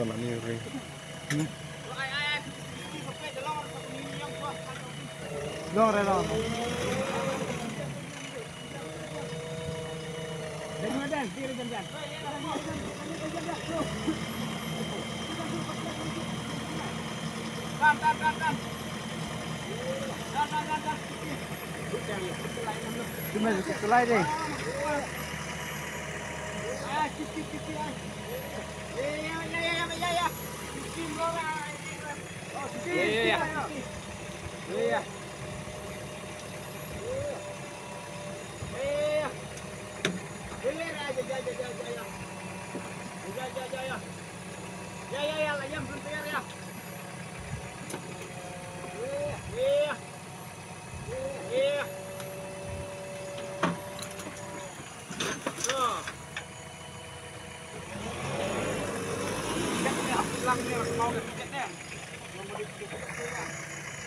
ตัวนี้เรื่องลองเลยลองเดี๋ยวมาดันเดี๋ยวจันจันตามตามตามตาม Chúng mình sẽ lại đi. Kiki. Ya ya ya. Ya ya. Ya ya ya, ayam belum bayar ya. Iya. Iya. Tuh. Kan aku bilang nih mau ke tiketnya. Thank you.